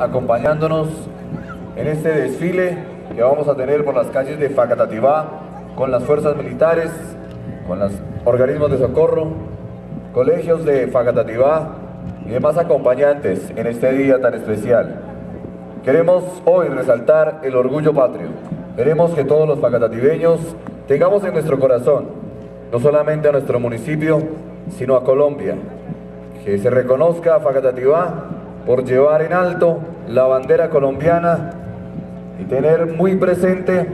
acompañándonos en este desfile que vamos a tener por las calles de Facatativá con las fuerzas militares, con los organismos de socorro, colegios de Facatativá y demás acompañantes en este día tan especial. Queremos hoy resaltar el orgullo patrio. Queremos que todos los facatativeños tengamos en nuestro corazón, no solamente a nuestro municipio, sino a Colombia. Que se reconozca a Facatativá por llevar en alto la bandera colombiana y tener muy presente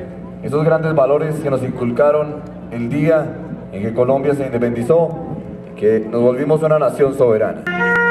esos grandes valores que nos inculcaron el día en que Colombia se independizó, que nos volvimos una nación soberana.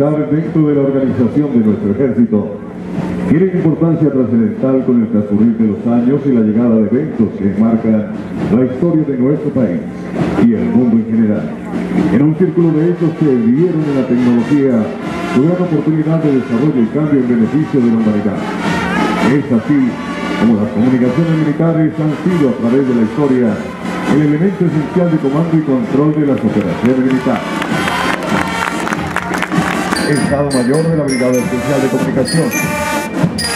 Militares dentro de la organización de nuestro ejército tienen importancia trascendental con el transcurrir de los años y la llegada de eventos que marcan la historia de nuestro país y el mundo en general. En un círculo de hechos que vivieron en la tecnología gran oportunidad de desarrollo y cambio en beneficio de la humanidad. Es así como las comunicaciones militares han sido a través de la historia el elemento esencial de comando y control de las operaciones militares. Estado Mayor de la Brigada Especial de Comunicación.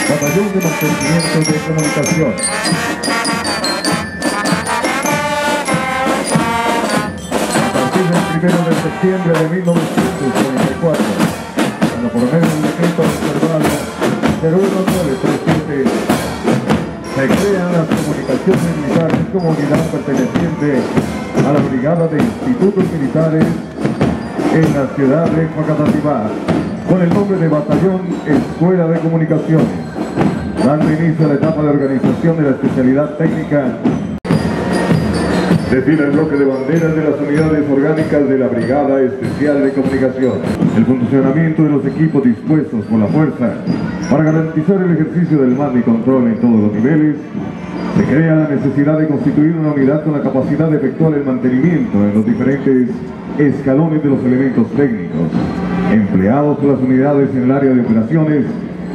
Batallón de Mantenimiento de Comunicación. A partir del 1 de septiembre de 1944, por medio del decreto reservado 01937 se crean las comunicaciones militares como unidad perteneciente a la Brigada de Institutos Militares en la ciudad de Facatativá con el nombre de Batallón Escuela de Comunicaciones, dando inicio a la etapa de organización de la especialidad técnica Define el bloque de banderas de las unidades orgánicas de la Brigada Especial de Comunicación. El funcionamiento de los equipos dispuestos por la fuerza para garantizar el ejercicio del mando y control en todos los niveles. Se crea la necesidad de constituir una unidad con la capacidad de efectuar el mantenimiento en los diferentes escalones de los elementos técnicos empleados por las unidades en el área de operaciones,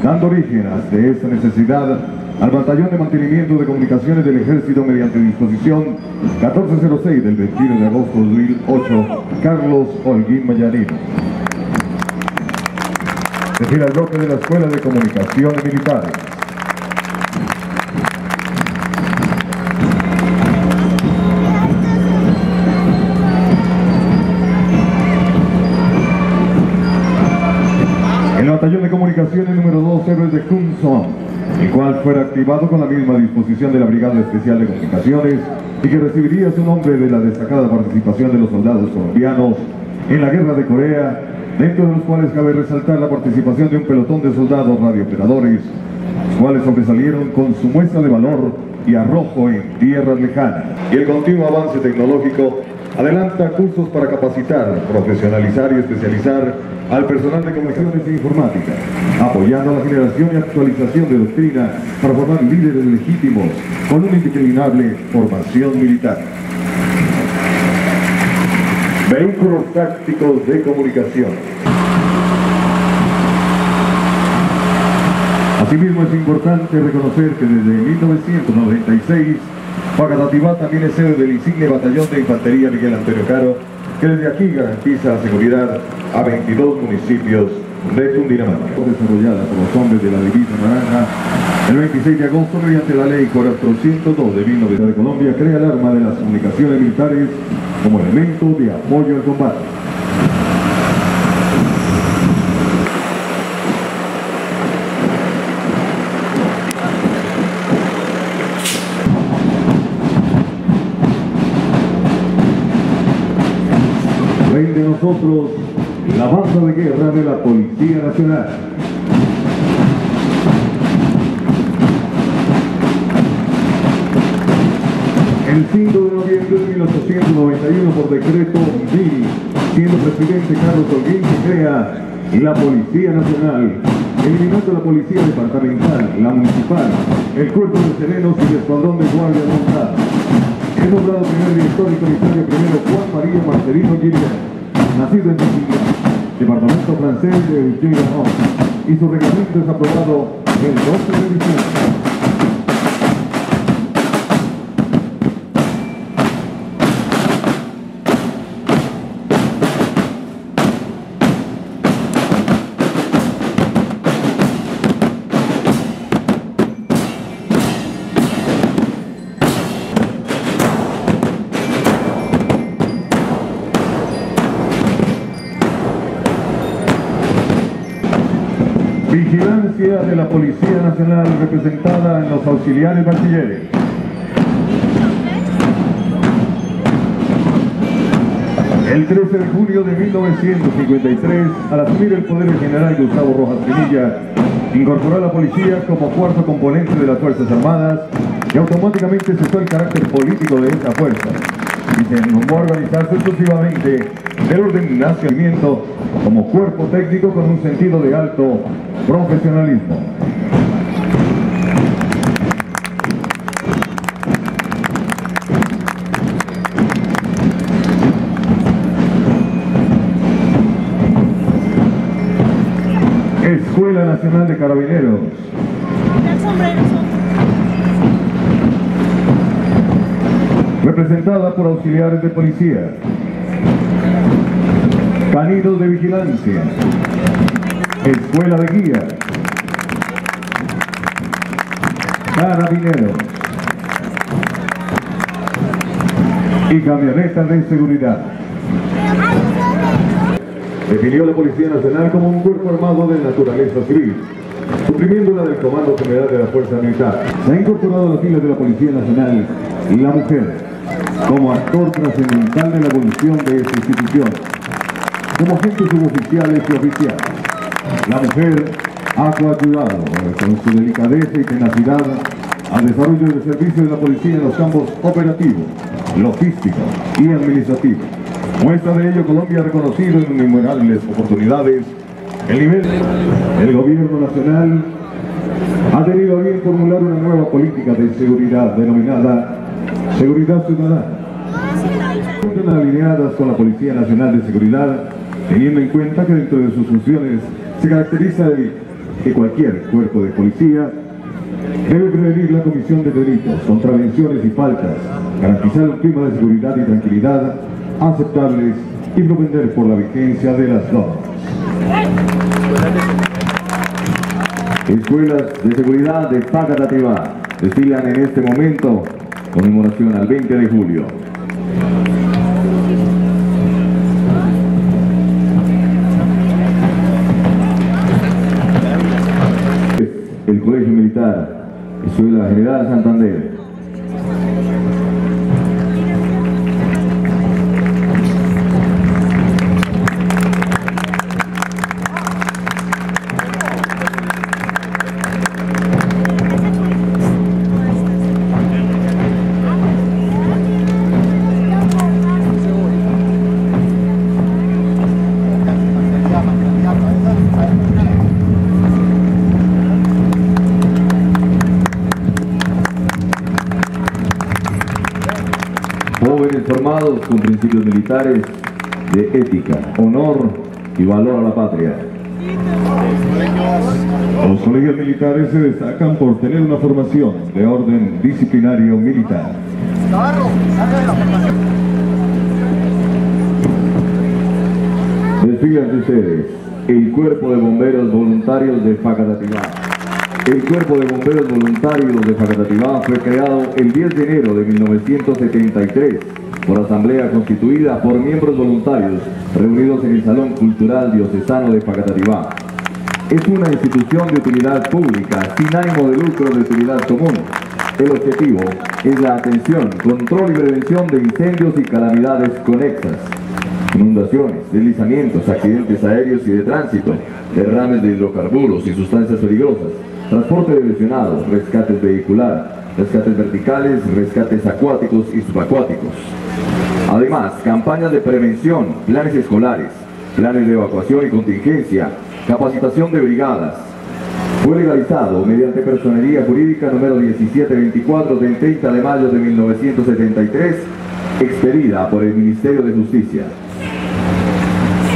dando origen a esta necesidad al Batallón de Mantenimiento de Comunicaciones del Ejército mediante disposición 1406 del 21 de agosto de 2008, Carlos Holguín Mayanino. Decir al bloque de la Escuela de Comunicaciones Militares. Activado con la misma disposición de la Brigada Especial de Comunicaciones y que recibiría su nombre de la destacada participación de los soldados colombianos en la Guerra de Corea, dentro de los cuales cabe resaltar la participación de un pelotón de soldados radiooperadores, los cuales sobresalieron con su muestra de valor y arrojo en tierras lejanas. Y el continuo avance tecnológico adelanta cursos para capacitar, profesionalizar y especializar al personal de comunicaciones e informática, apoyando la generación y actualización de doctrina para formar líderes legítimos con una indeclinable formación militar. Vehículos tácticos de comunicación. Asimismo es importante reconocer que desde 1996 Facatativá también es sede del insigne Batallón de Infantería Miguel Antonio Caro, que desde aquí garantiza la seguridad a 22 municipios de Cundinamarca. Desarrollada por los hombres de la Divisa Naranja, el 26 de agosto, mediante la ley 402 de 19 de Colombia, crea el arma de las comunicaciones militares como elemento de apoyo al combate. nosotros la banda de guerra de la Policía Nacional. El 5 de noviembre de 1891, por decreto DIL, siendo presidente Carlos Holguín, se crea la Policía Nacional, eliminando la Policía Departamental, la Municipal, el Cuerpo de Serenos y el Escuadrón de Guardia Montada. Es nombrado primer director y comisario primero Juan María Marcelino Gilbert nacido en Sicilia, departamento francés de Eugenia y su reglamento es aprobado el 12 de diciembre. Vigilancia de la Policía Nacional representada en los auxiliares bachilleres. El 13 de julio de 1953, al asumir el poder general Gustavo Rojas Pinilla, incorporó a la policía como cuarto componente de las Fuerzas Armadas y automáticamente cesó el carácter político de esa fuerza y se nombró a organizarse exclusivamente del orden nacimiento como cuerpo técnico con un sentido de alto profesionalismo. Escuela Nacional de Carabineros. Representada por auxiliares de policía, caninos de vigilancia, escuela de guía, carabineros y camionetas de seguridad. Definió la Policía Nacional como un cuerpo armado de naturaleza civil, suprimiendo la del Comando General de la Fuerza Militar. Se ha incorporado a las filas de la Policía Nacional la mujer como actor trascendental de la evolución de esta institución como agentes suboficiales y oficiales. La mujer ha coayudado con su delicadeza y tenacidad al desarrollo del servicio de la policía en los campos operativos, logísticos y administrativos. Muestra de ello Colombia ha reconocido en innumerables oportunidades el nivel del gobierno nacional ha tenido a bien formular una nueva política de seguridad denominada Seguridad Ciudadana. alineadas con la Policía Nacional de Seguridad teniendo en cuenta que dentro de sus funciones se caracteriza de que cualquier cuerpo de policía debe prevenir la comisión de delitos, contravenciones y faltas, garantizar un clima de seguridad y tranquilidad aceptables y propender por la vigencia de las normas. Escuelas de seguridad de Pacatativá desfilan en este momento conmemoración al 20 de julio. Escuela General Santander. De ética, honor y valor a la patria. Los colegios militares se destacan por tener una formación de orden disciplinario militar. Desfilan de ustedes el Cuerpo de Bomberos Voluntarios de Facatativá. El Cuerpo de Bomberos Voluntarios de Facatativá fue creado el 10 de enero de 1973 por asamblea constituida por miembros voluntarios reunidos en el Salón Cultural Diocesano de Facatativá. Es una institución de utilidad pública sin ánimo de lucro de utilidad común. El objetivo es la atención, control y prevención de incendios y calamidades conexas, inundaciones, deslizamientos, accidentes aéreos y de tránsito, derrames de hidrocarburos y sustancias peligrosas, transporte de lesionados, rescates vehicular, rescates verticales, rescates acuáticos y subacuáticos. Además, campañas de prevención, planes escolares, planes de evacuación y contingencia, capacitación de brigadas. Fue legalizado mediante Personería Jurídica número 1724 del 30 de mayo de 1973, expedida por el Ministerio de Justicia.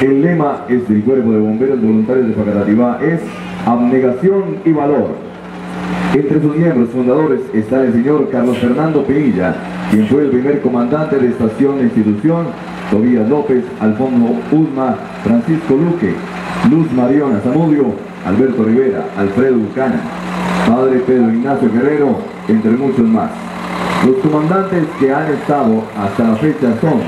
El lema es del Cuerpo de Bomberos Voluntarios de Facatativá es abnegación y valor. Entre sus miembros fundadores está el señor Carlos Fernando Pinilla, quien fue el primer comandante de estación e institución, Tobías López, Alfonso Uzma, Francisco Luque, Luz Mariona Zamudio, Alberto Rivera, Alfredo Bucana, Padre Pedro Ignacio Guerrero, entre muchos más. Los comandantes que han estado hasta la fecha son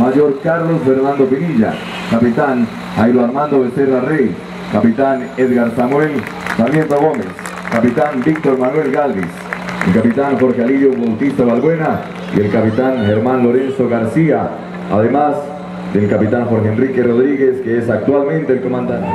Mayor Carlos Fernando Pinilla, Capitán Jairo Armando Becerra Rey, Capitán Edgar Samuel Sarmiento Gómez, Capitán Víctor Manuel Galvis, el Capitán Jorge Alillo Bautista Balbuena y el Capitán Germán Lorenzo García, además del Capitán Jorge Enrique Rodríguez, que es actualmente el comandante.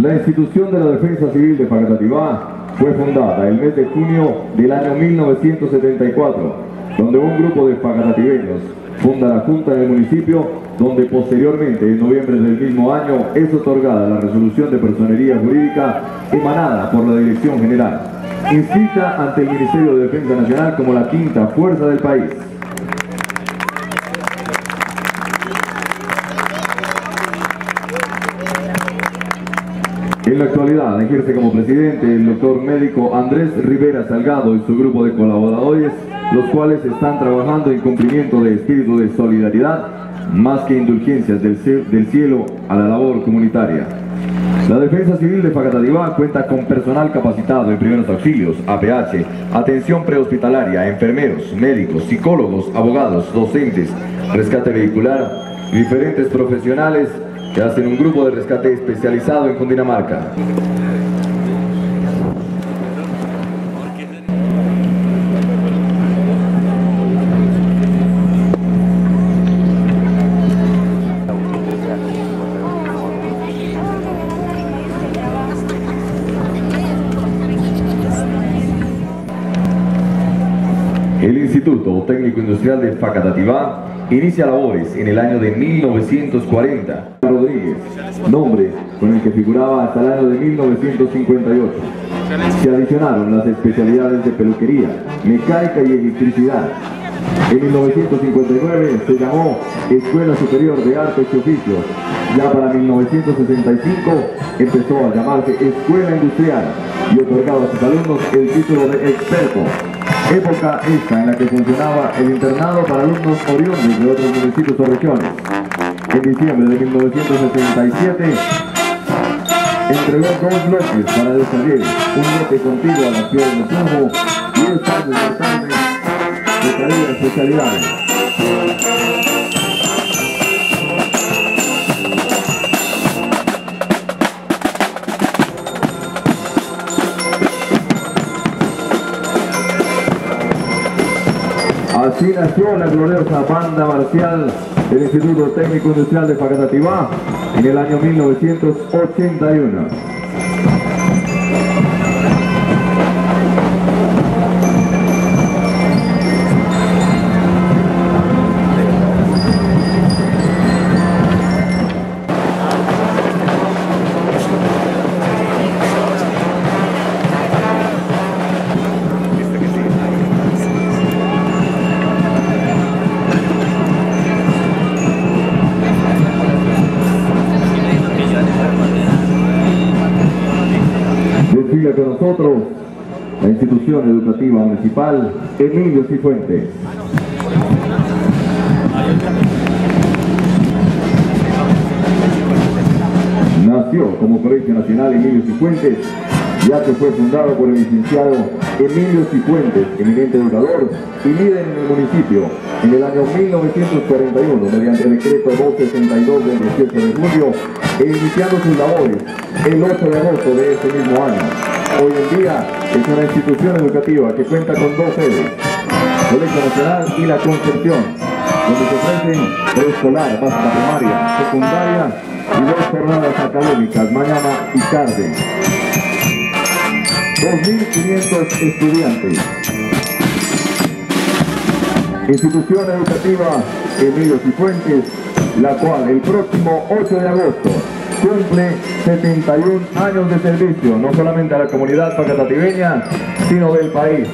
La institución de la Defensa Civil de Facatativá fue fundada el mes de junio del año 1974, donde un grupo de facatativeños funda la Junta del municipio, donde posteriormente, en noviembre del mismo año, es otorgada la resolución de personería jurídica emanada por la Dirección General, inscrita ante el Ministerio de Defensa Nacional como la quinta fuerza del país. En la actualidad ejerce como presidente el doctor médico Andrés Rivera Salgado y su grupo de colaboradores, los cuales están trabajando en cumplimiento de espíritu de solidaridad, más que indulgencias del, del cielo a la labor comunitaria. La Defensa Civil de Facatativá cuenta con personal capacitado en primeros auxilios, APH, atención prehospitalaria, enfermeros, médicos, psicólogos, abogados, docentes, rescate vehicular, diferentes profesionales que hacen un grupo de rescate especializado en Cundinamarca. De Facatativá inicia labores en el año de 1940. Rodríguez, nombre con el que figuraba hasta el año de 1958. Se adicionaron las especialidades de peluquería, mecánica y electricidad. En 1959 se llamó Escuela Superior de Artes y Oficios. Ya para 1965 empezó a llamarse Escuela Industrial y otorgaba a sus alumnos el título de experto época esta en la que funcionaba el internado para alumnos oriundos de otros municipios o regiones. En diciembre de 1967 entregó dos bloques para desarrollar un bloque contigo a la ciudad de Tunjo y 10 años más tarde de traía especialidades. Así nació la gloriosa banda marcial del Instituto Técnico Industrial de Facatativá en el año 1981. Municipal Emilio Cifuentes. Nació como Colegio Nacional Emilio Cifuentes, ya que fue fundado por el licenciado Emilio Cifuentes, eminente educador y líder en el municipio, en el año 1941, mediante el decreto 262 del 18 de julio, e iniciando sus labores el 8 de agosto de este mismo año. Hoy en día es una institución educativa que cuenta con dos sedes, Colegio Nacional y La Concepción, donde se ofrecen preescolar, básica primaria, secundaria y dos jornadas académicas, mañana y tarde. 2.500 estudiantes. Institución Educativa Emilio Cifuentes, la cual el próximo 8 de agosto cumple 71 años de servicio, no solamente a la comunidad pacatativeña, sino del país.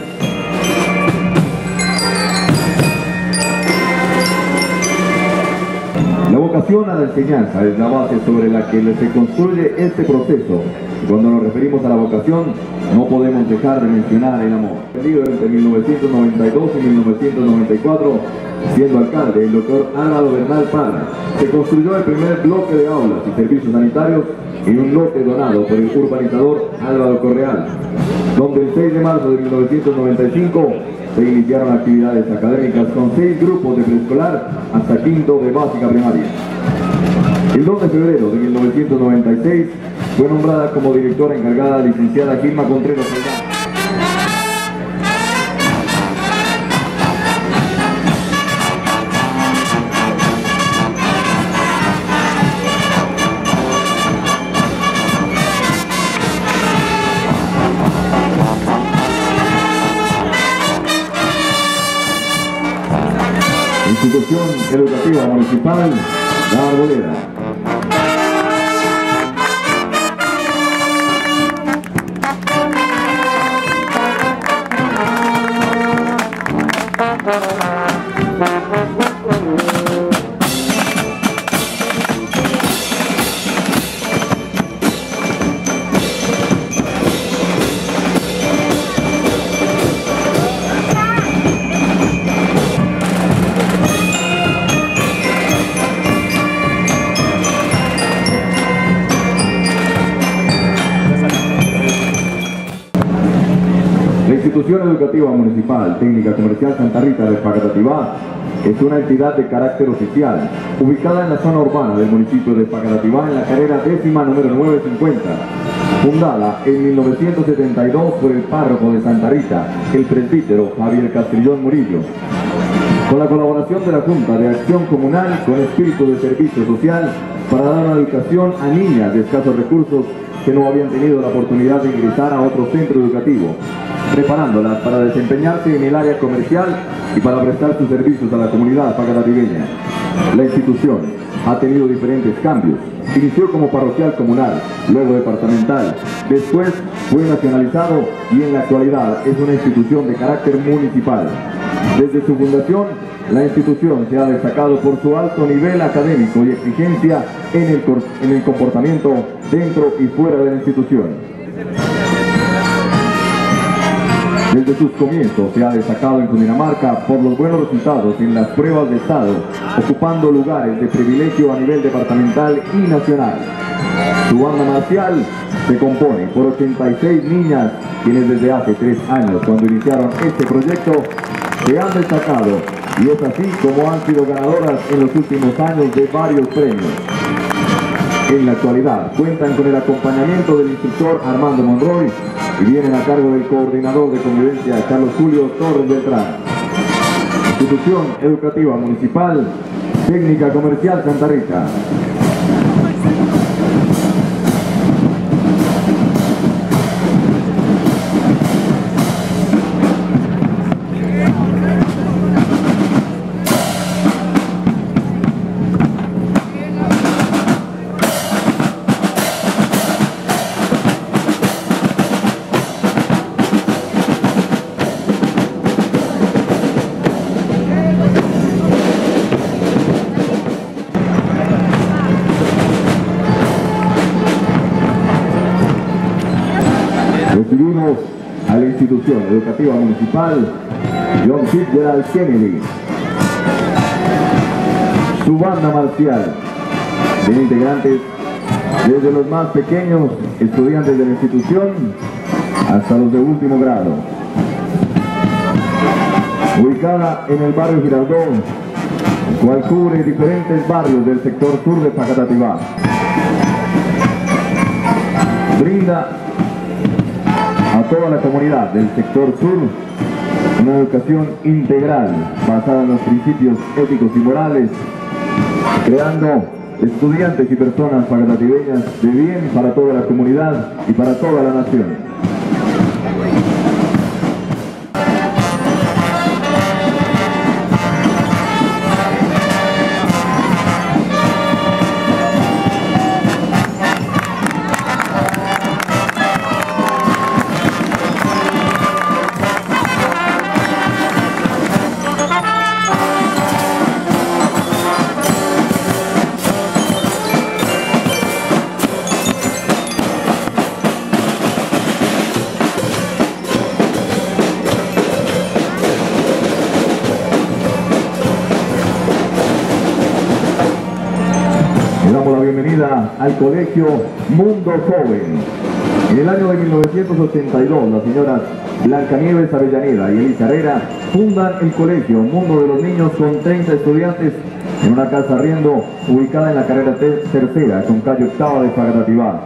La vocación a la enseñanza es la base sobre la que se construye este proceso. Cuando nos referimos a la vocación, no podemos dejar de mencionar el amor. Entre 1992 y 1994, siendo alcalde el doctor Álvaro Bernal Parra, se construyó el primer bloque de aulas y servicios sanitarios en un lote donado por el urbanizador Álvaro Correal, donde el 6 de marzo de 1995 se iniciaron actividades académicas con seis grupos de preescolar hasta quinto de básica primaria. El 2 de febrero de 1996 fue nombrada como directora encargada la licenciada Gilma Contreras Institución Educativa Municipal La Arboleda. Técnica Comercial Santa Rita de Pacatativá es una entidad de carácter oficial, ubicada en la zona urbana del municipio de Pacatativá en la carrera décima número 950, fundada en 1972 por el párroco de Santa Rita, el presbítero Javier Castrillón Murillo, con la colaboración de la Junta de Acción Comunal con espíritu de servicio social para dar una educación a niñas de escasos recursos que no habían tenido la oportunidad de ingresar a otro centro educativo, preparándolas para desempeñarse en el área comercial y para prestar sus servicios a la comunidad pacatativeña. La institución ha tenido diferentes cambios. Inició como parroquial comunal, luego departamental, después fue nacionalizado y en la actualidad es una institución de carácter municipal. Desde su fundación, la institución se ha destacado por su alto nivel académico y exigencia en el, en el comportamiento dentro y fuera de la institución. Desde sus comienzos se ha destacado en Cundinamarca por los buenos resultados en las pruebas de Estado, ocupando lugares de privilegio a nivel departamental y nacional. Su banda marcial se compone por 86 niñas, quienes desde hace tres años, cuando iniciaron este proyecto, se han destacado y es así como han sido ganadoras en los últimos años de varios premios. En la actualidad cuentan con el acompañamiento del instructor Armando Monroy y vienen a cargo del coordinador de convivencia Carlos Julio Torres Beltrán. Institución Educativa Municipal, Técnica Comercial Santa Rita. Educativa municipal John Fitzgerald Kennedy. Su banda marcial de integrantes desde los más pequeños estudiantes de la institución hasta los de último grado. Ubicada en el barrio Girardón, cual cubre diferentes barrios del sector sur de Pacatativá. Brinda toda la comunidad del sector sur una educación integral basada en los principios éticos y morales, creando estudiantes y personas pacatativeñas de bien para toda la comunidad y para toda la nación. Al colegio Mundo Joven. En el año de 1982, las señoras Blancanieves Avellaneda y Elisa Herrera fundan el colegio Mundo de los Niños con 30 estudiantes en una casa riendo ubicada en la carrera tercera con calle octava de Fagatativá.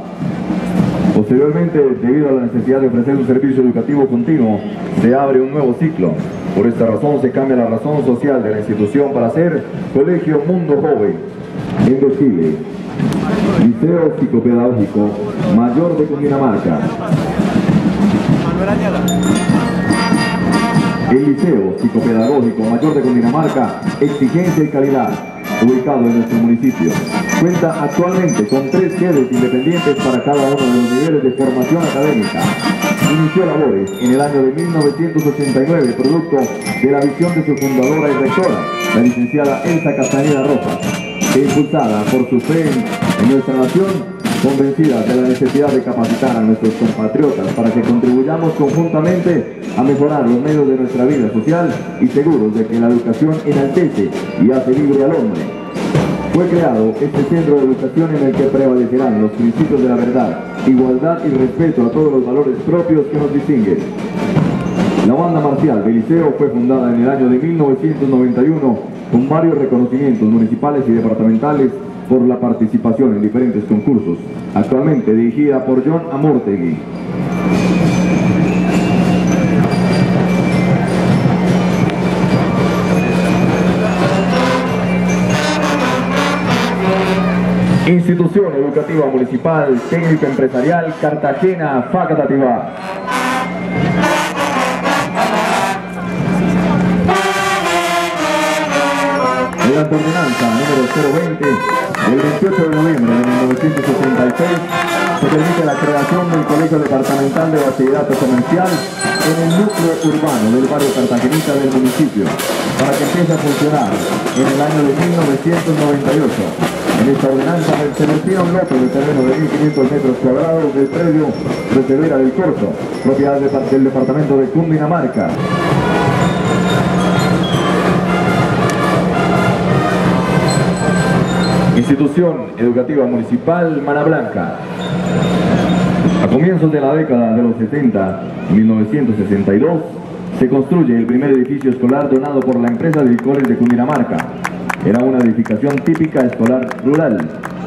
Posteriormente, debido a la necesidad de ofrecer un servicio educativo continuo, se abre un nuevo ciclo. Por esta razón se cambia la razón social de la institución para ser Colegio Mundo Joven en Chile. Liceo Psicopedagógico Mayor de Cundinamarca. El Liceo Psicopedagógico Mayor de Cundinamarca, exigencia y calidad, ubicado en nuestro municipio. Cuenta actualmente con tres sedes independientes para cada uno de los niveles de formación académica. Inició labores en el año de 1989, producto de la visión de su fundadora y rectora, la licenciada Elsa Castañeda Rojas, impulsada por su fe en nuestra nación, convencida de la necesidad de capacitar a nuestros compatriotas para que contribuyamos conjuntamente a mejorar los medios de nuestra vida social y seguros de que la educación enaltece y hace libre al hombre. Fue creado este centro de educación en el que prevalecerán los principios de la verdad, igualdad y respeto a todos los valores propios que nos distinguen. La banda marcial del liceo fue fundada en el año de 1991 con varios reconocimientos municipales y departamentales por la participación en diferentes concursos, actualmente dirigida por John Amortegui. Institución Educativa Municipal Técnico Empresarial Cartagena Facatativá. Mediante ordenanza número 020 el 28 de noviembre de 1966 se permite la creación del Colegio Departamental de Bachillerato Comercial en el núcleo urbano del barrio Cartagenita del municipio, para que empiece a funcionar en el año de 1998. En esta ordenanza se retira un lote de terreno de 1.500 metros cuadrados del predio Recevera del Corso, propiedad del departamento de Cundinamarca. Institución Educativa Municipal Mana Blanca. A comienzos de la década de los 70, 1962, se construye el primer edificio escolar donado por la empresa de licores de Cundinamarca. Era una edificación típica escolar rural,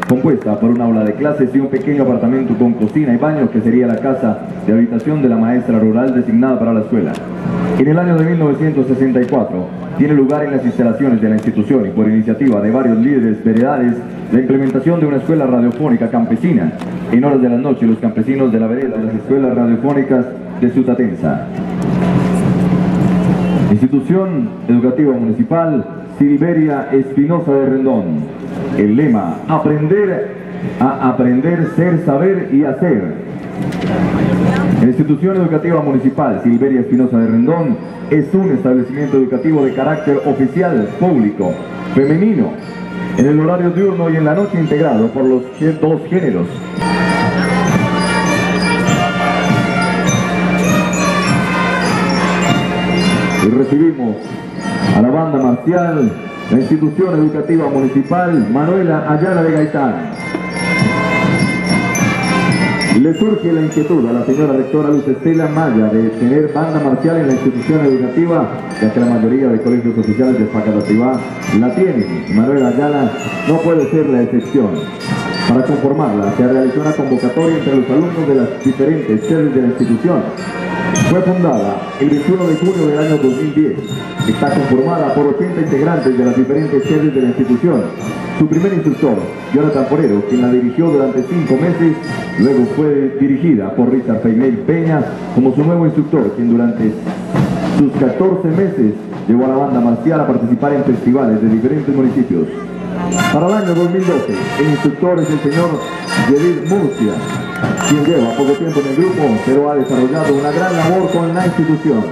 compuesta por un aula de clases y un pequeño apartamento con cocina y baño que sería la casa de habitación de la maestra rural designada para la escuela. En el año de 1964, tiene lugar en las instalaciones de la institución y por iniciativa de varios líderes veredales la implementación de una escuela radiofónica campesina. En horas de la noche los campesinos de la vereda de las escuelas radiofónicas de Sutatensa. Institución Educativa Municipal Silveria Espinosa de Rendón. El lema, aprender a aprender, ser, saber y hacer. La institución educativa municipal Silveria Espinosa de Rendón es un establecimiento educativo de carácter oficial, público, femenino, en el horario diurno y en la noche integrado por los dos géneros. Y recibimos a la banda marcial, la institución educativa municipal Manuela Ayala de Gaitán. Le surge la inquietud a la señora rectora Luz Estela Maya de tener banda marcial en la institución educativa, ya que la mayoría de colegios oficiales de Facatativá la tienen. Manuel Ayala no puede ser la excepción. Para conformarla, se realizó una convocatoria entre los alumnos de las diferentes sedes de la institución. Fue fundada el 21 de junio del año 2010. Está conformada por 80 integrantes de las diferentes sedes de la institución. Su primer instructor, Jonathan Porero, quien la dirigió durante cinco meses, luego fue dirigida por Richard Feimel Peña como su nuevo instructor, quien durante sus 14 meses llevó a la banda marcial a participar en festivales de diferentes municipios. Para el año 2012, el instructor es el señor Yedid Murcia, quien lleva poco tiempo en el grupo, pero ha desarrollado una gran labor con la institución.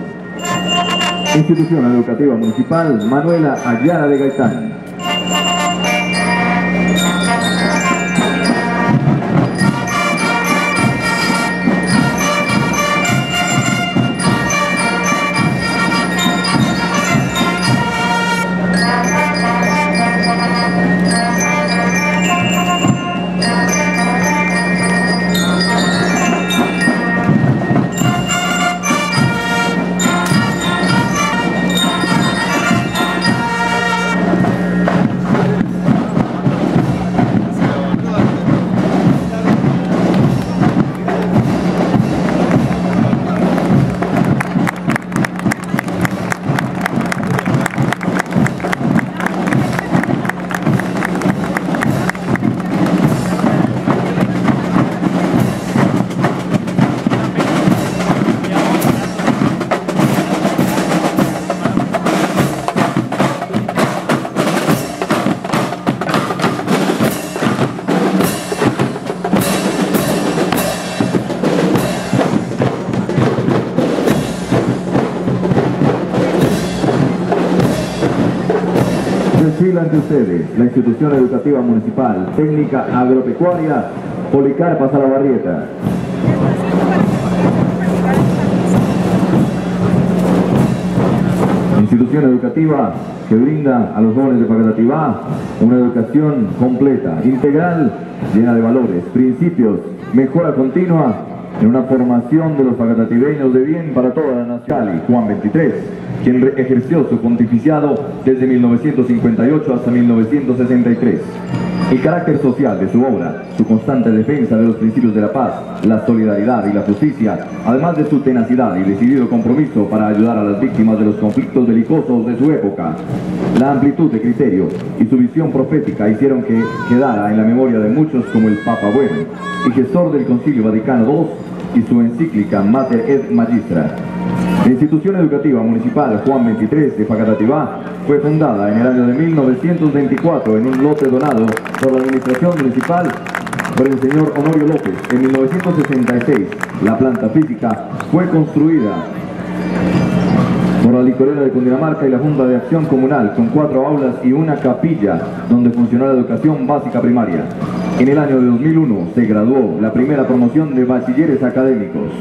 Institución Educativa Municipal Manuela Ayala de Gaitán. Ante ustedes la institución educativa municipal, técnica agropecuaria, Policarpa Salabarrieta. Institución educativa que brinda a los jóvenes de Pacatativá una educación completa, integral, llena de valores, principios, mejora continua en una formación de los pacatativeños de bien para toda la nación. Juan 23, quien ejerció su pontificiado desde 1958 hasta 1963. El carácter social de su obra, su constante defensa de los principios de la paz, la solidaridad y la justicia, además de su tenacidad y decidido compromiso para ayudar a las víctimas de los conflictos belicosos de su época, la amplitud de criterio y su visión profética hicieron que quedara en la memoria de muchos como el Papa Bueno y gestor del Concilio Vaticano II y su encíclica Mater et Magistra. La institución educativa municipal Juan 23 de Facatativá fue fundada en el año de 1924 en un lote donado por la administración municipal por el señor Honorio López. En 1966 la planta física fue construida por la licorera de Cundinamarca y la Junta de Acción Comunal con cuatro aulas y una capilla donde funcionó la educación básica primaria. En el año de 2001 se graduó la primera promoción de bachilleres académicos.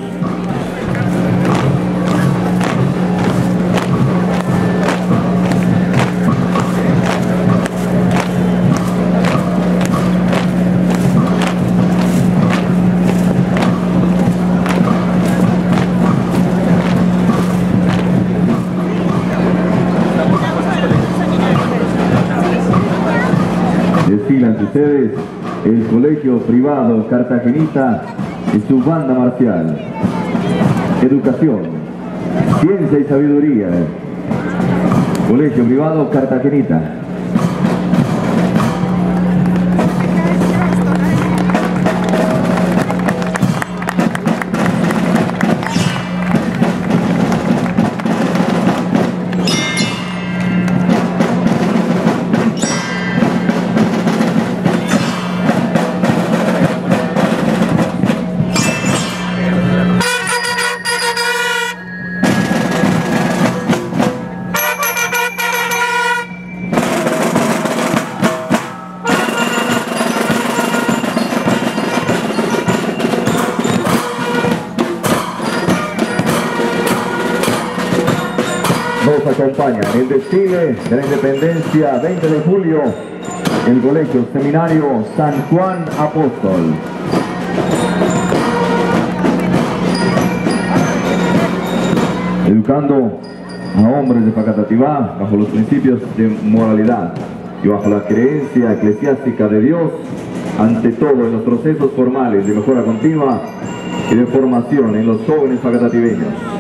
Colegio privado cartagenita y su banda marcial. Educación, ciencia y sabiduría. Colegio privado cartagenita. Desfile de la independencia 20 de julio el colegio seminario San Juan Apóstol. Educando a hombres de Facatativá bajo los principios de moralidad y bajo la creencia eclesiástica de Dios, ante todo en los procesos formales de mejora continua, y de formación en los jóvenes fagatativeños.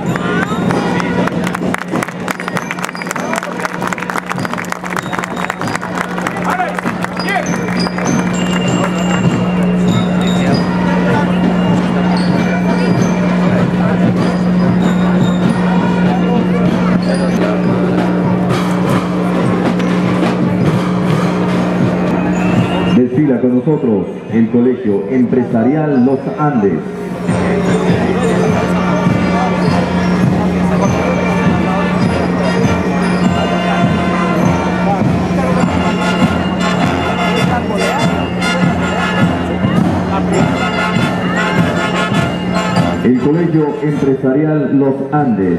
El Colegio Empresarial Los Andes,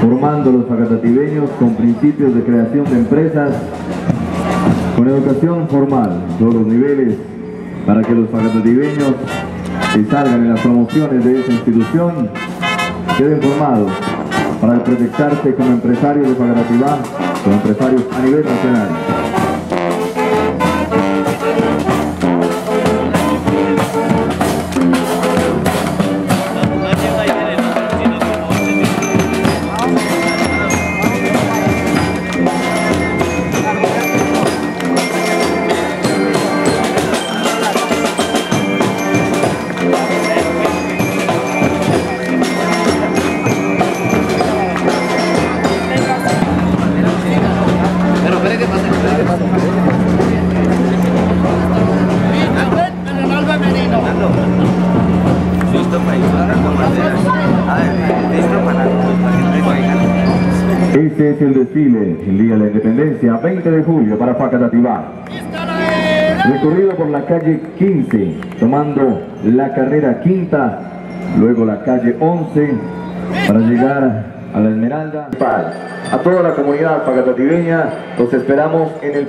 formando a los facatativeños con principios de creación de empresas, con educación formal todos los niveles, para que los facatativeños que salgan en las promociones de esa institución queden formados para proyectarse como empresarios de Facatativá, como empresarios a nivel nacional. 20 de julio para Facatativá. Recorrido por la calle 15, tomando la carrera quinta, luego la calle 11, para llegar a la Esmeralda. A toda la comunidad facatativeña, los esperamos en el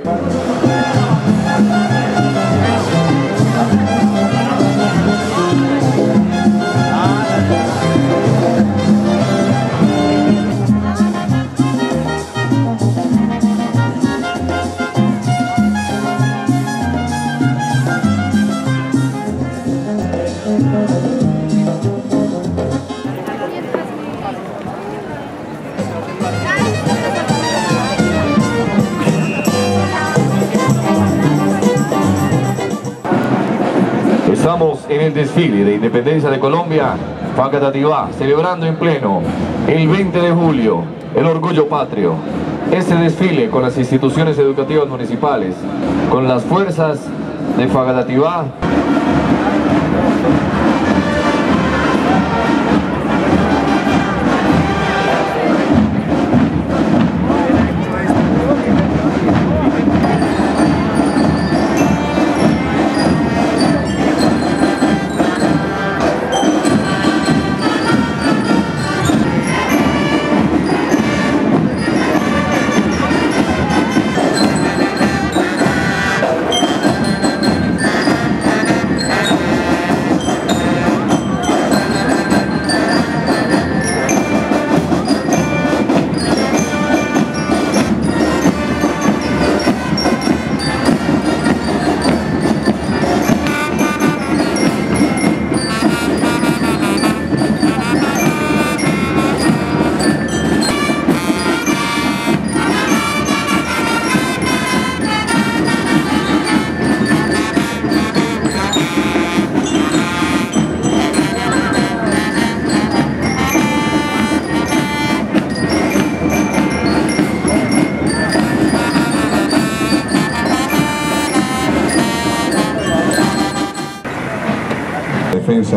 desfile de Independencia de Colombia, Facatativá, celebrando en pleno el 20 de julio el orgullo patrio. Este desfile con las instituciones educativas municipales, con las fuerzas de Facatativá,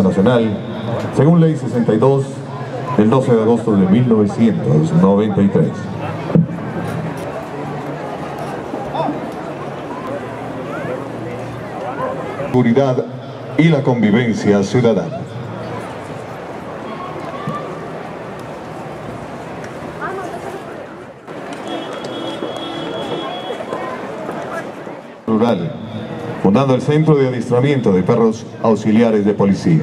Nacional, según Ley 62 del 12 de agosto de 1993. Seguridad y la convivencia ciudadana. Rural, fundando el Centro de Adiestramiento de Perros Auxiliares de Policía.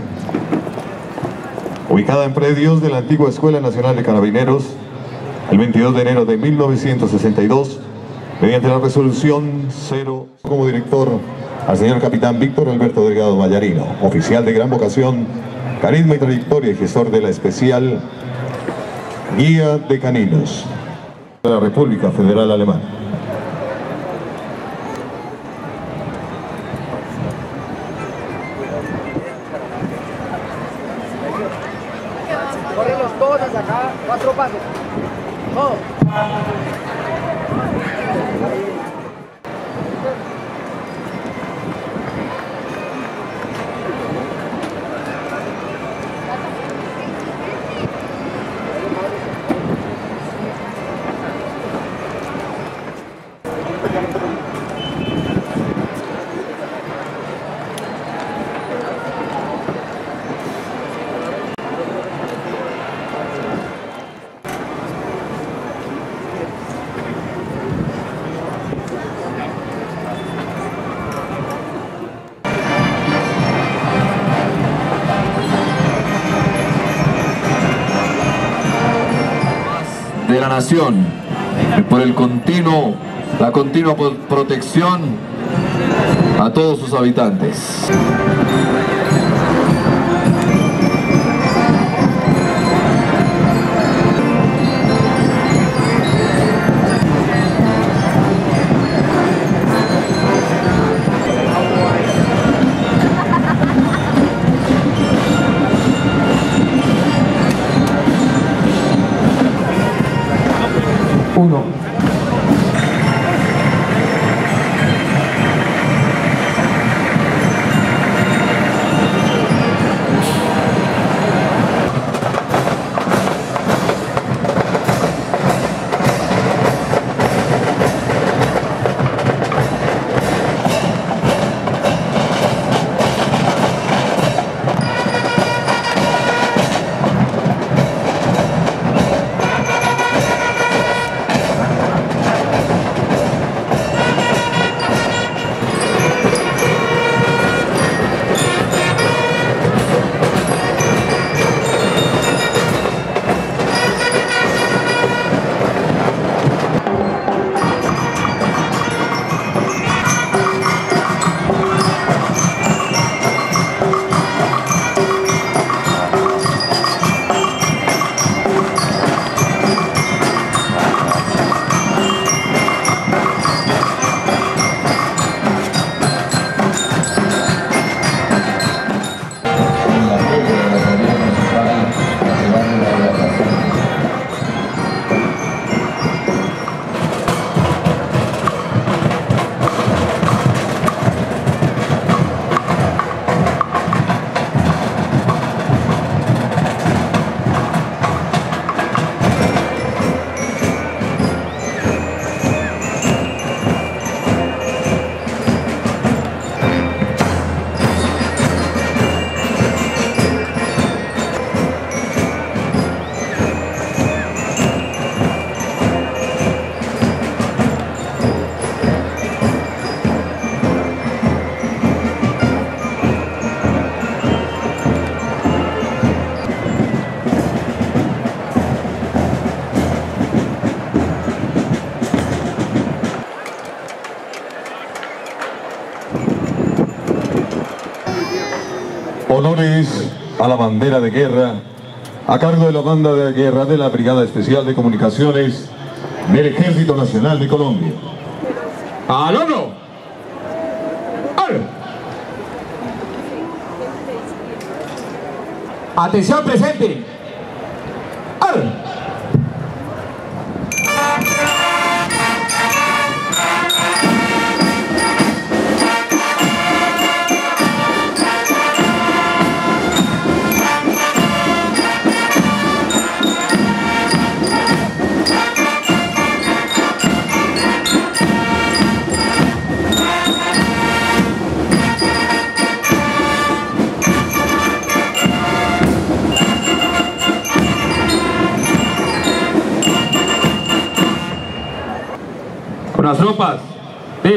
Ubicada en predios de la antigua Escuela Nacional de Carabineros, el 22 de enero de 1962, mediante la resolución 0, como director al señor capitán Víctor Alberto Delgado Vallarino, oficial de gran vocación carisma y trayectoria y gestor de la especial Guía de Caninos de la República Federal Alemana. La nación por el continuo, la continua protección a todos sus habitantes. A la bandera de guerra a cargo de la banda de guerra de la Brigada Especial de Comunicaciones del Ejército Nacional de Colombia. ¡Al hombro! ¡Al! Atención presente.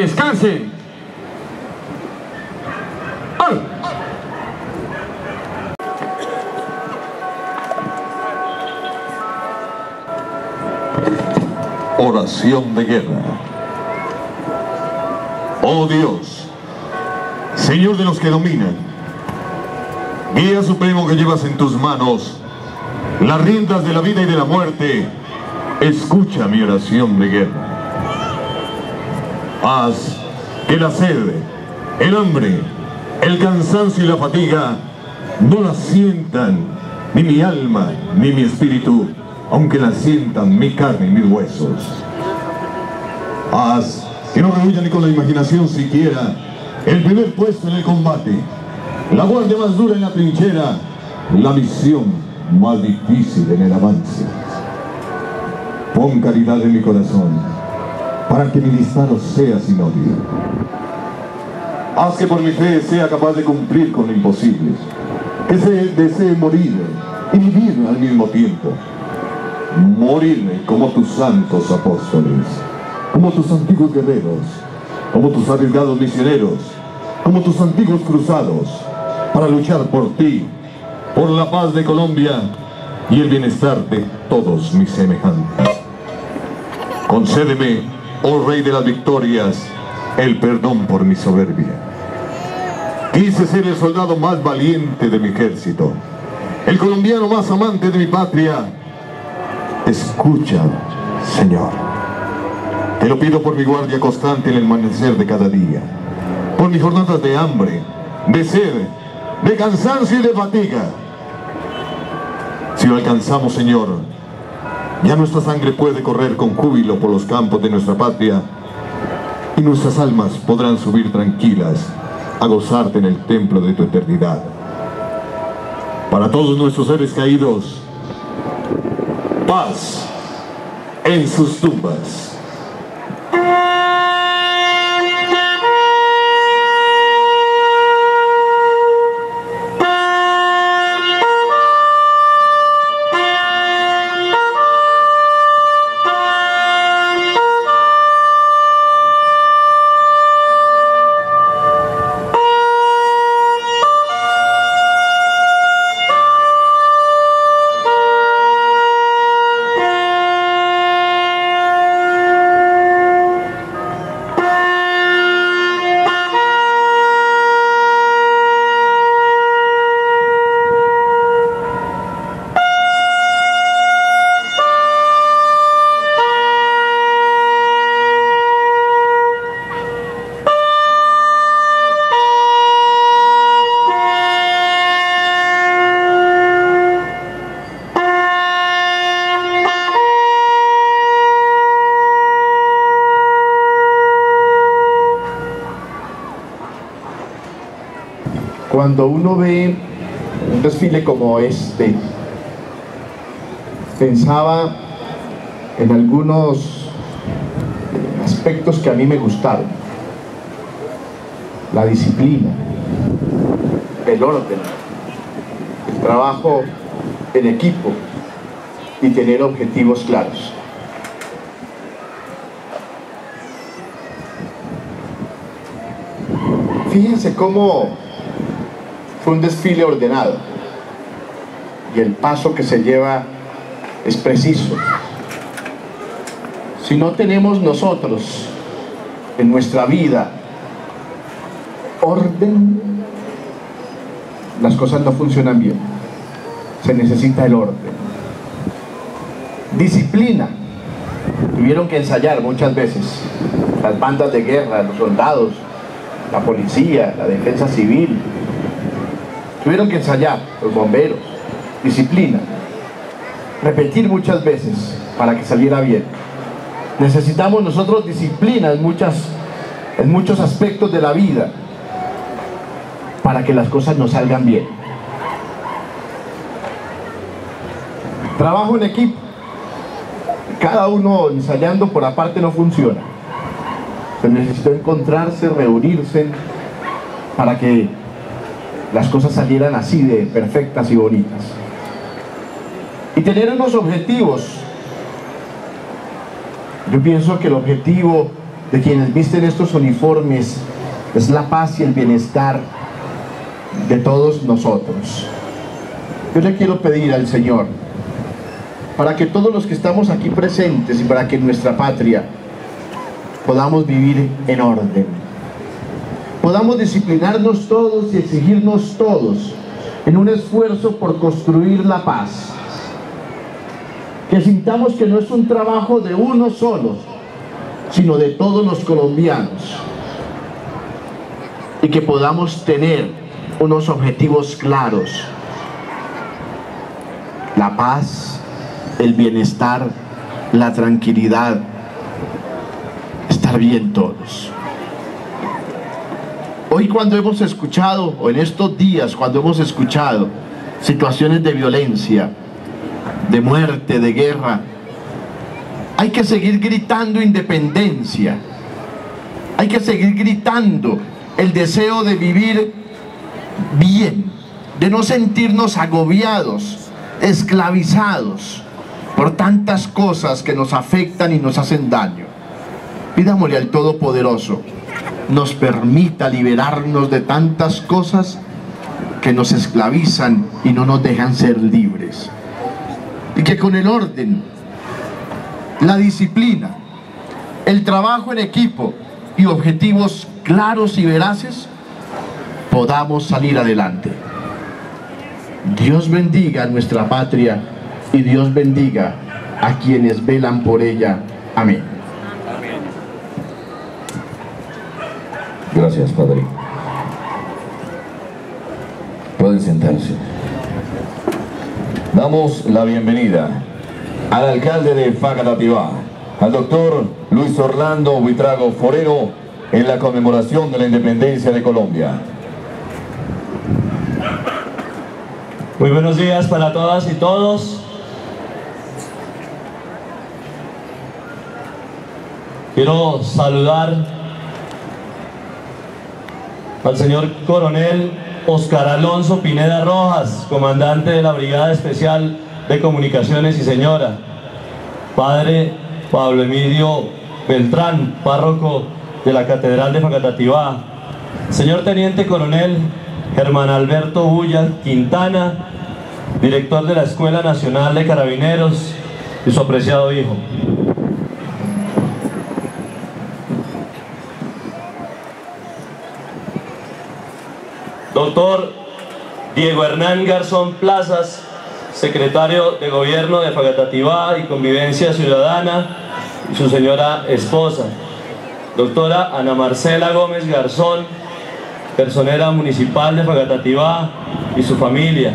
Descansen. ¡Al! Oración de guerra. Oh Dios, Señor de los que dominan, Guía supremo que llevas en tus manos las riendas de la vida y de la muerte, escucha mi oración de guerra. Haz que la sed, el hambre, el cansancio y la fatiga no la sientan ni mi alma ni mi espíritu, aunque la sientan mi carne y mis huesos. Haz que no rehuya ni con la imaginación siquiera el primer puesto en el combate, la guardia más dura en la trinchera, la misión más difícil en el avance. Pon caridad en mi corazón, para que mi disparo sea sin odio. Haz que por mi fe sea capaz de cumplir con lo imposible, que se desee morir y vivir al mismo tiempo. Morir como tus santos apóstoles, como tus antiguos guerreros, como tus arriesgados misioneros, como tus antiguos cruzados, para luchar por ti, por la paz de Colombia y el bienestar de todos mis semejantes. Concédeme, oh Rey de las Victorias, el perdón por mi soberbia. Quise ser el soldado más valiente de mi ejército, el colombiano más amante de mi patria. Escucha, Señor. Te lo pido por mi guardia constante en el amanecer de cada día, por mis jornadas de hambre, de sed, de cansancio y de fatiga. Si lo alcanzamos, Señor, ya nuestra sangre puede correr con júbilo por los campos de nuestra patria y nuestras almas podrán subir tranquilas a gozarte en el templo de tu eternidad. Para todos nuestros seres caídos, paz en sus tumbas. Cuando uno ve un desfile como este, pensaba en algunos aspectos que a mí me gustaron. La disciplina, el orden, el trabajo en equipo y tener objetivos claros. Fíjense cómo fue un desfile ordenado y el paso que se lleva es preciso. Si no tenemos nosotros en nuestra vida orden, las cosas no funcionan bien. Se necesita el orden. Disciplina. Tuvieron que ensayar muchas veces las bandas de guerra, los soldados, la policía, la defensa civil, Tuvieron que ensayar, los bomberos, disciplina, repetir muchas veces para que saliera bien. Necesitamos nosotros disciplina en, muchas, en muchos aspectos de la vida para que las cosas nos salgan bien. Trabajo en equipo. Cada uno ensayando por aparte no funciona. Se necesitó encontrarse, reunirse para que las cosas salieran así de perfectas y bonitas. Y tener unos objetivos. Yo pienso que el objetivo de quienes visten estos uniformes es la paz y el bienestar de todos nosotros. Yo le quiero pedir al Señor para que todos los que estamos aquí presentes y para que nuestra patria podamos vivir en orden podamos disciplinarnos todos y exigirnos todos en un esfuerzo por construir la paz. Que sintamos que no es un trabajo de uno solo, sino de todos los colombianos. Y que podamos tener unos objetivos claros. La paz, el bienestar, la tranquilidad, estar bien todos. Hoy cuando hemos escuchado, o en estos días cuando hemos escuchado situaciones de violencia, de muerte, de guerra, hay que seguir gritando independencia. Hay que seguir gritando el deseo de vivir bien, de no sentirnos agobiados, esclavizados por tantas cosas que nos afectan y nos hacen daño. Pidámosle al Todopoderoso nos permita liberarnos de tantas cosas que nos esclavizan y no nos dejan ser libres. Y que con el orden, la disciplina, el trabajo en equipo y objetivos claros y veraces, podamos salir adelante. Dios bendiga a nuestra patria y Dios bendiga a quienes velan por ella. Amén. Gracias, Padre. Pueden sentarse. Damos la bienvenida al alcalde de Facatativá, al doctor Luis Orlando Buitrago Forero, en la conmemoración de la independencia de Colombia. Muy buenos días para todas y todos. Quiero saludar al señor coronel Oscar Alonso Pineda Rojas, comandante de la Brigada Especial de Comunicaciones y señora. Padre Pablo Emilio Beltrán, párroco de la Catedral de Facatativá. Señor Teniente Coronel Germán Alberto Bulla Quintana, director de la Escuela Nacional de Carabineros y su apreciado hijo. Doctor Diego Hernán Garzón Plazas, secretario de Gobierno de Fagatativá y Convivencia Ciudadana, y su señora esposa. Doctora Ana Marcela Gómez Garzón, personera municipal de Fagatativá y su familia.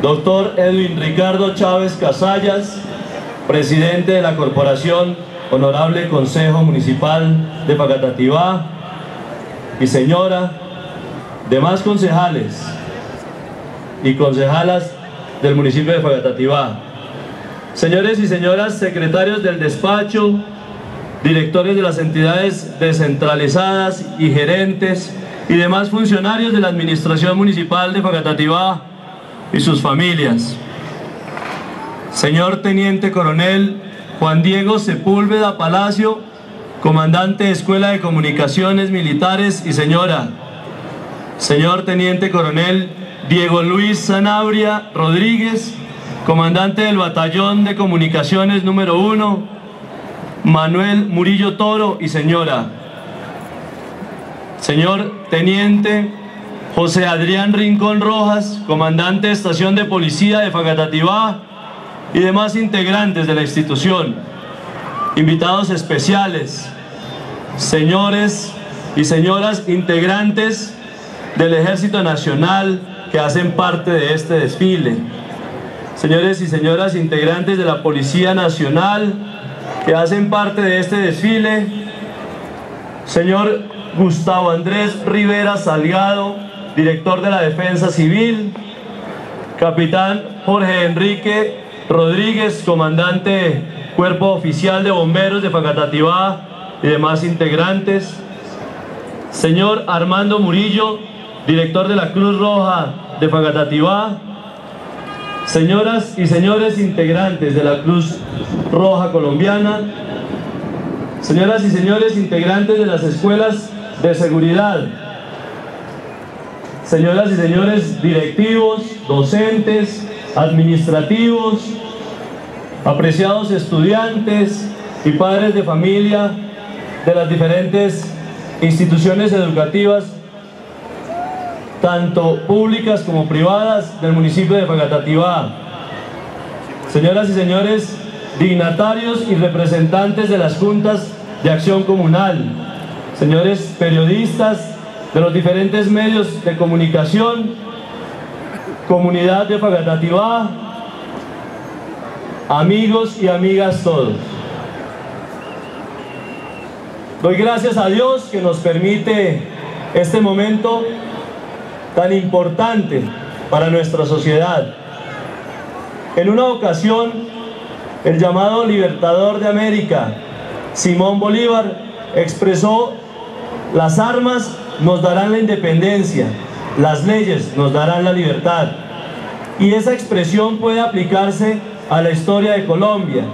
Doctor Edwin Ricardo Chávez Casallas, presidente de la Corporación Honorable Consejo Municipal de Fagatativá y señora demás concejales y concejalas del municipio de Fagatativá, señores y señoras secretarios del despacho, directores de las entidades descentralizadas y gerentes y demás funcionarios de la administración municipal de Fagatativá y sus familias. Señor Teniente Coronel Juan Diego Sepúlveda Palacio, comandante de Escuela de Comunicaciones Militares y señora señor Teniente Coronel Diego Luis Sanabria Rodríguez, comandante del Batallón de Comunicaciones número 1, Manuel Murillo Toro y señora, señor Teniente José Adrián Rincón Rojas, comandante de Estación de Policía de Fagatativá y demás integrantes de la institución, invitados especiales, señores y señoras integrantes del Ejército Nacional que hacen parte de este desfile. Señores y señoras integrantes de la Policía Nacional que hacen parte de este desfile. Señor Gustavo Andrés Rivera Salgado, director de la Defensa Civil. Capitán Jorge Enrique Rodríguez, comandante Cuerpo Oficial de Bomberos de Facatativá y demás integrantes. Señor Armando Murillo, director de la Cruz Roja de Fagatativá, señoras y señores integrantes de la Cruz Roja Colombiana, señoras y señores integrantes de las escuelas de seguridad, señoras y señores directivos, docentes, administrativos, apreciados estudiantes y padres de familia de las diferentes instituciones educativas tanto públicas como privadas del municipio de Fagatativá. Señoras y señores, dignatarios y representantes de las juntas de acción comunal, señores periodistas de los diferentes medios de comunicación, comunidad de Fagatativá, amigos y amigas todos. Doy gracias a Dios que nos permite este momento tan importante para nuestra sociedad. En una ocasión, el llamado Libertador de América, Simón Bolívar, expresó, las armas nos darán la independencia, las leyes nos darán la libertad. Y esa expresión puede aplicarse a la historia de Colombia,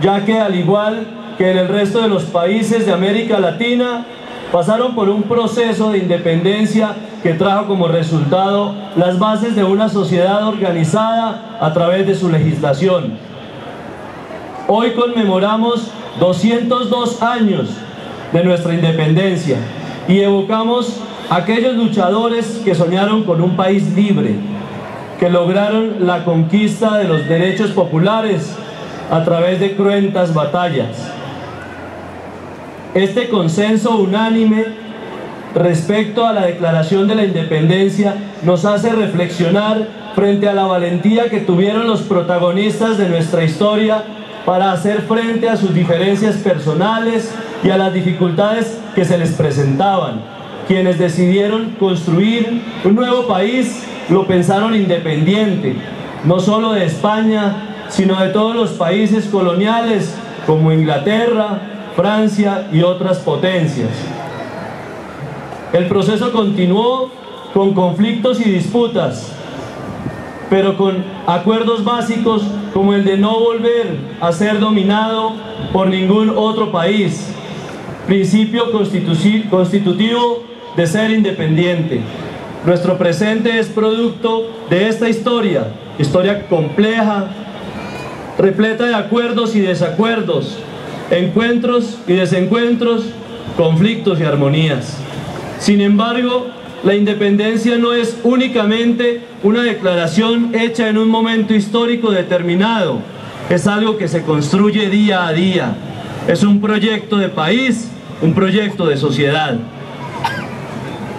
ya que al igual que en el resto de los países de América Latina pasaron por un proceso de independencia que trajo como resultado las bases de una sociedad organizada a través de su legislación. Hoy conmemoramos 202 años de nuestra independencia y evocamos aquellos luchadores que soñaron con un país libre, que lograron la conquista de los derechos populares a través de cruentas batallas. Este consenso unánime respecto a la declaración de la independencia nos hace reflexionar frente a la valentía que tuvieron los protagonistas de nuestra historia para hacer frente a sus diferencias personales y a las dificultades que se les presentaban. Quienes decidieron construir un nuevo país lo pensaron independiente, no solo de España, sino de todos los países coloniales como Inglaterra, Francia y otras potencias. El proceso continuó con conflictos y disputas, pero con acuerdos básicos como el de no volver a ser dominado por ningún otro país, principio constitutivo de ser independiente. Nuestro presente es producto de esta historia, historia compleja, repleta de acuerdos y desacuerdos, encuentros y desencuentros, conflictos y armonías. Sin embargo, la independencia no es únicamente una declaración hecha en un momento histórico determinado, es algo que se construye día a día, es un proyecto de país, un proyecto de sociedad.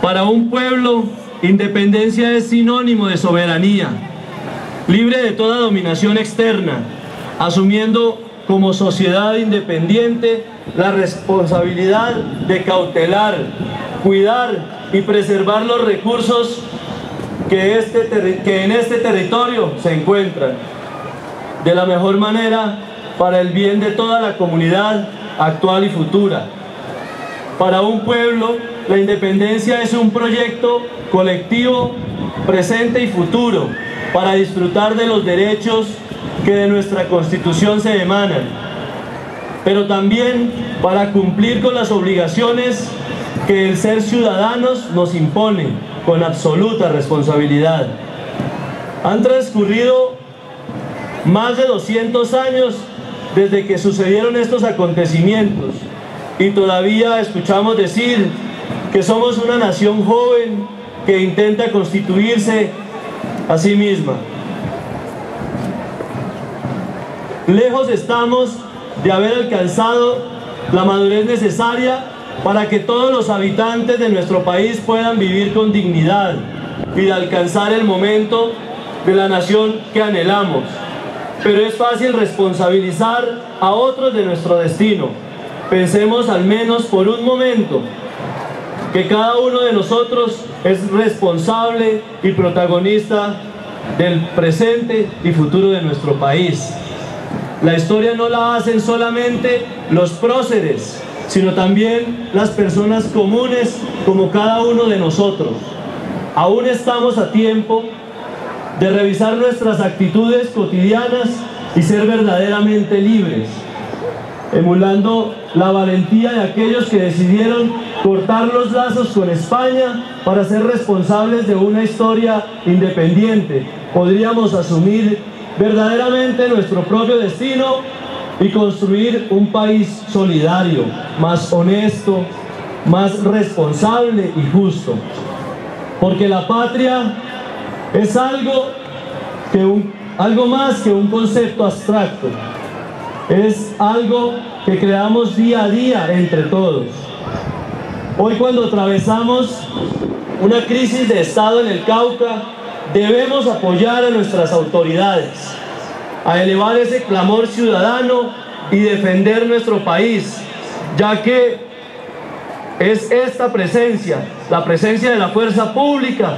Para un pueblo, independencia es sinónimo de soberanía, libre de toda dominación externa, asumiendo como sociedad independiente la responsabilidad de cautelar, cuidar y preservar los recursos que, este que en este territorio se encuentran de la mejor manera para el bien de toda la comunidad actual y futura. Para un pueblo, la independencia es un proyecto colectivo, presente y futuro, para disfrutar de los derechos que de nuestra Constitución se emanan, pero también para cumplir con las obligaciones que el ser ciudadanos nos impone con absoluta responsabilidad. Han transcurrido más de 200 años desde que sucedieron estos acontecimientos y todavía escuchamos decir que somos una nación joven que intenta constituirse a sí misma. Lejos estamos de haber alcanzado la madurez necesaria para que todos los habitantes de nuestro país puedan vivir con dignidad y de alcanzar el momento de la nación que anhelamos. Pero es fácil responsabilizar a otros de nuestro destino. Pensemos al menos por un momento que cada uno de nosotros es responsable y protagonista del presente y futuro de nuestro país. La historia no la hacen solamente los próceres, sino también las personas comunes como cada uno de nosotros. Aún estamos a tiempo de revisar nuestras actitudes cotidianas y ser verdaderamente libres, emulando la valentía de aquellos que decidieron cortar los lazos con España para ser responsables de una historia independiente. Podríamos asumir verdaderamente nuestro propio destino y construir un país solidario, más honesto, más responsable y justo. porque la patria es algo, que un, algo más que un concepto abstracto, es algo que creamos día a día entre todos. Hoy cuando atravesamos una crisis de Estado en el Cauca, debemos apoyar a nuestras autoridades, a elevar ese clamor ciudadano y defender nuestro país, ya que es esta presencia, la presencia de la fuerza pública,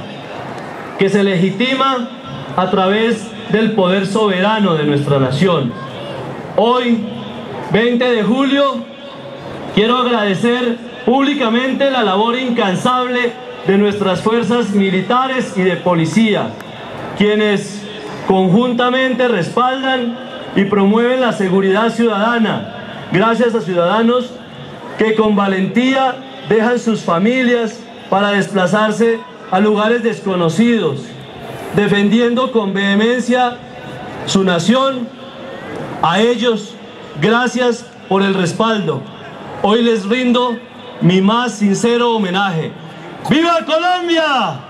que se legitima a través del poder soberano de nuestra nación. Hoy, 20 de julio, quiero agradecer públicamente la labor incansable de nuestras fuerzas militares y de policía, quienes conjuntamente respaldan y promueven la seguridad ciudadana, gracias a ciudadanos que con valentía dejan sus familias para desplazarse a lugares desconocidos, defendiendo con vehemencia su nación. A ellos, gracias por el respaldo. Hoy les rindo mi más sincero homenaje. ¡Viva Colombia!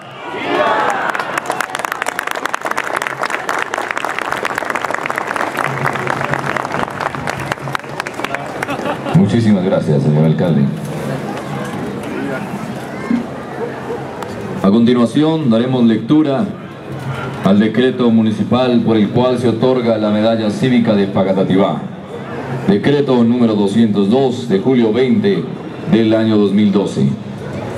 Muchísimas gracias, señor alcalde. A continuación daremos lectura al decreto municipal por el cual se otorga la medalla cívica de Pagatativá. Decreto número 202 de julio 20 del año 2012.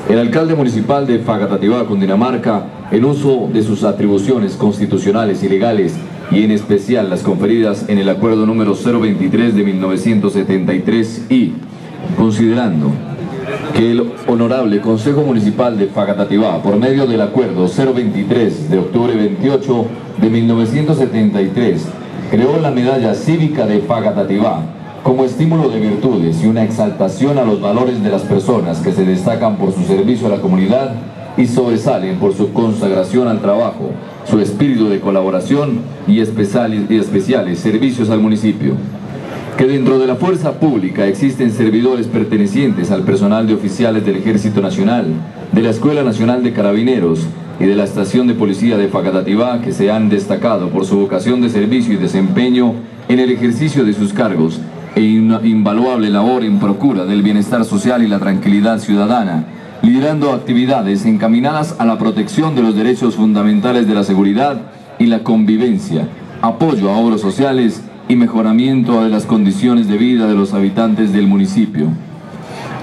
El alcalde municipal de Fagatativá, Cundinamarca, en uso de sus atribuciones constitucionales y legales y en especial las conferidas en el acuerdo número 023 de 1973 y considerando que el honorable Consejo Municipal de Fagatativá, por medio del acuerdo 023 de octubre 28 de 1973, creó la medalla cívica de Fagatativá como estímulo de virtudes y una exaltación a los valores de las personas que se destacan por su servicio a la comunidad y sobresalen por su consagración al trabajo, su espíritu de colaboración y especiales, y especiales servicios al municipio. Que dentro de la fuerza pública existen servidores pertenecientes al personal de oficiales del Ejército Nacional, de la Escuela Nacional de Carabineros y de la Estación de Policía de Facatativá que se han destacado por su vocación de servicio y desempeño en el ejercicio de sus cargos e invaluable labor en procura del bienestar social y la tranquilidad ciudadana, liderando actividades encaminadas a la protección de los derechos fundamentales de la seguridad y la convivencia, apoyo a obras sociales y mejoramiento de las condiciones de vida de los habitantes del municipio.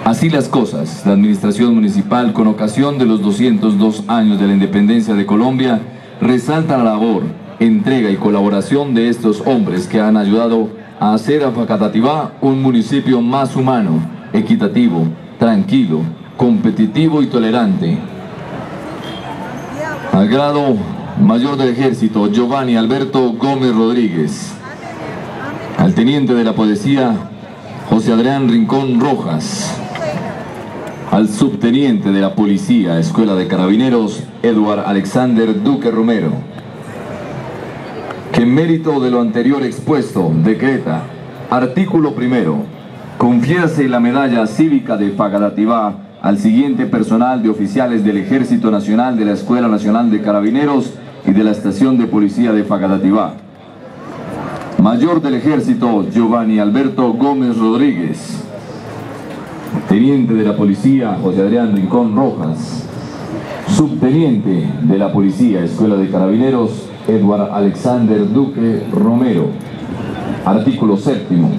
Así las cosas, la administración municipal, con ocasión de los 202 años de la independencia de Colombia, resalta la labor, entrega y colaboración de estos hombres que han ayudado a hacer a Facatativá un municipio más humano, equitativo, tranquilo, competitivo y tolerante. Al grado mayor del ejército, Giovanni Alberto Gómez Rodríguez. Al teniente de la policía, José Adrián Rincón Rojas. Al subteniente de la policía, Escuela de Carabineros, Eduard Alexander Duque Romero que en mérito de lo anterior expuesto decreta, artículo primero, confiérase la medalla cívica de Fagadativá al siguiente personal de oficiales del Ejército Nacional de la Escuela Nacional de Carabineros y de la Estación de Policía de Fagadativá. Mayor del Ejército Giovanni Alberto Gómez Rodríguez. Teniente de la Policía José Adrián Rincón Rojas. Subteniente de la Policía Escuela de Carabineros Edward Alexander Duque Romero. Artículo séptimo.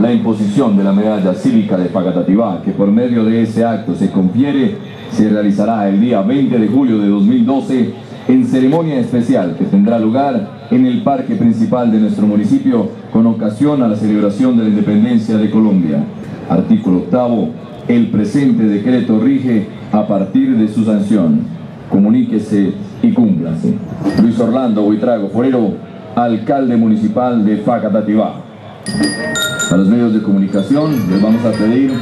La imposición de la medalla cívica de Pagatativá, que por medio de ese acto se confiere, se realizará el día 20 de julio de 2012 en ceremonia especial que tendrá lugar en el parque principal de nuestro municipio con ocasión a la celebración de la independencia de Colombia. Artículo octavo. El presente decreto rige a partir de su sanción comuníquese y cúmplase. Luis Orlando Buitrago Forero, alcalde municipal de Facatativá. A los medios de comunicación les vamos a pedir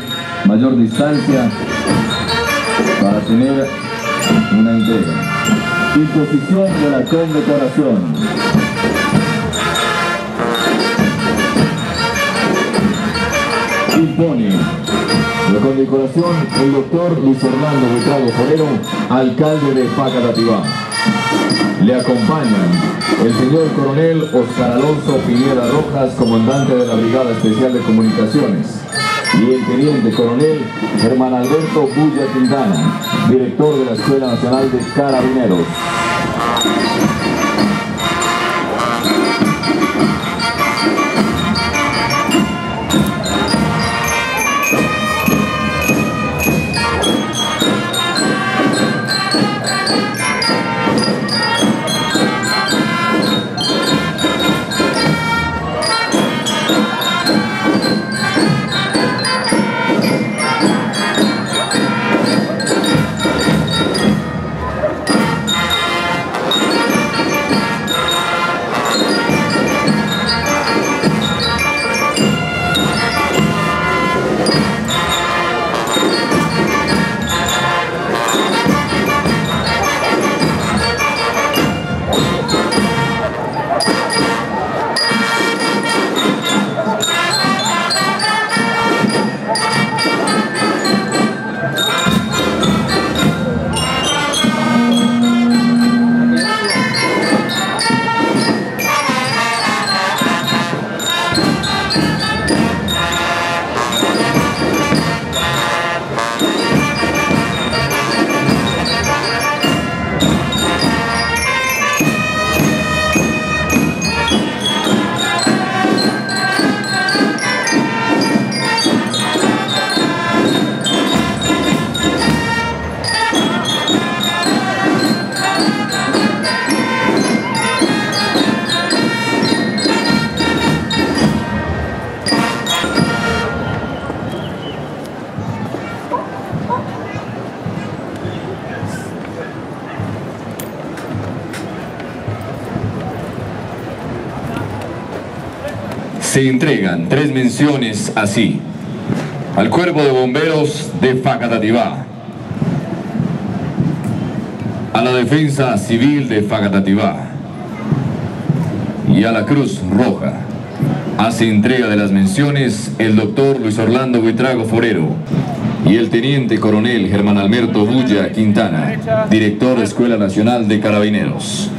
mayor distancia para tener una entrega. Imposición de la condecoración. Impone. condecoración el doctor Luis Orlando Buitrago Forero, alcalde de Facatativá. Le acompañan el señor coronel Oscar Alonso Pineda Rojas, comandante de la Brigada Especial de Comunicaciones, y el teniente coronel Germán Alberto Bulla Quintana, director de la Escuela Nacional de Carabineros. Se entregan tres menciones así. Al Cuerpo de Bomberos de Facatativá, a la Defensa Civil de Facatativá y a la Cruz Roja. Hace entrega de las menciones el doctor Luis Orlando Buitrago Forero y el teniente coronel Germán Alberto Bulla Quintana, director de Escuela Nacional de Carabineros.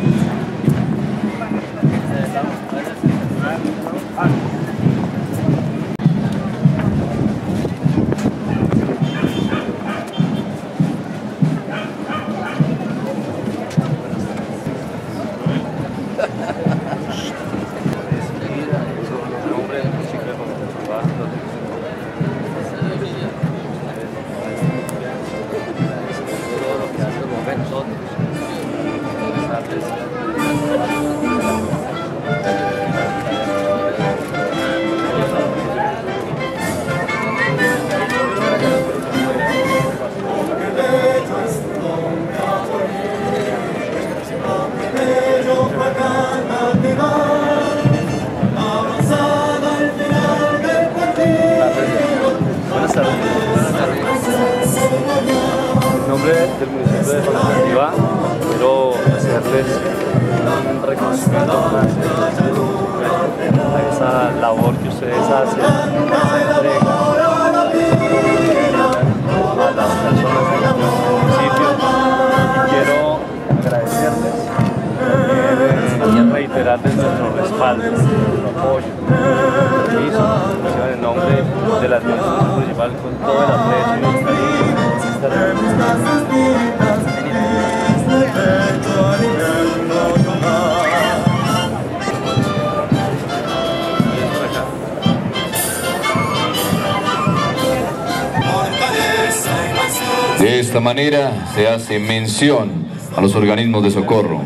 Hace mención a los organismos de socorro.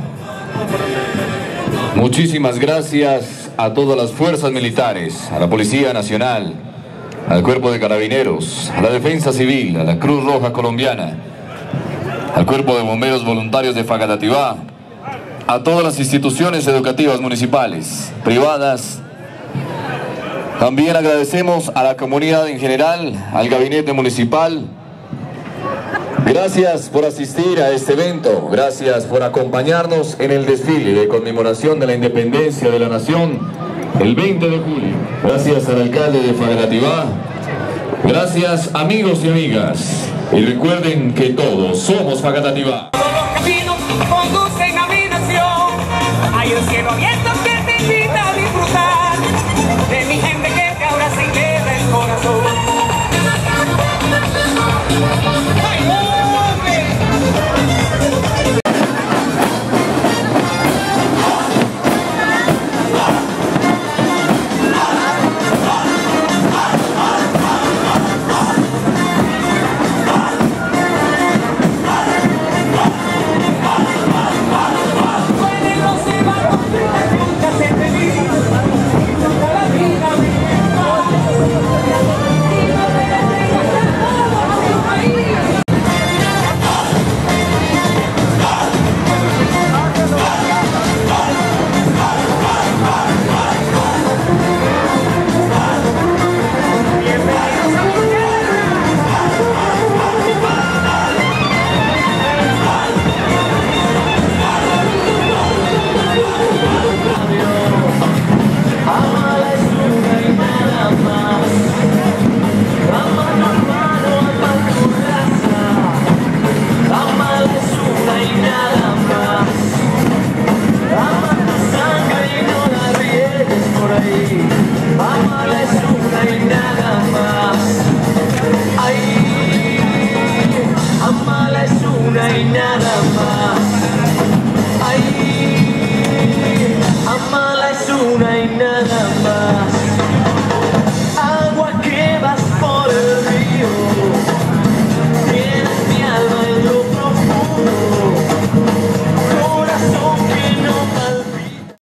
Muchísimas gracias a todas las fuerzas militares, a la Policía Nacional, al Cuerpo de Carabineros, a la Defensa Civil, a la Cruz Roja Colombiana, al Cuerpo de Bomberos Voluntarios de Facatativá, a todas las instituciones educativas municipales, privadas. También agradecemos a la comunidad en general, al gabinete municipal. Gracias por asistir a este evento, gracias por acompañarnos en el desfile de conmemoración de la independencia de la nación el 20 de julio. Gracias al alcalde de Facatativá, Gracias amigos y amigas. Y recuerden que todos somos Facatativá. Todos los caminos conducen a mi nación.